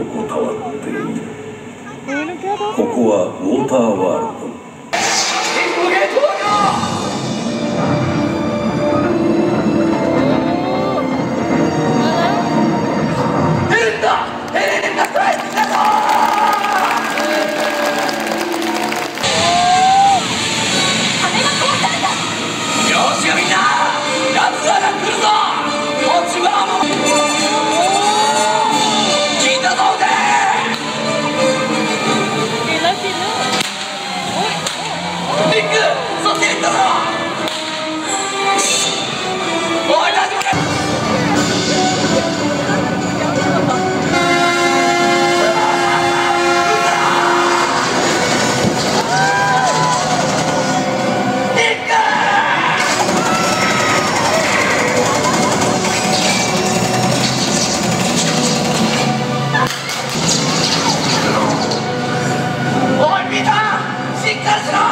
ここはウォーターワールド That's all.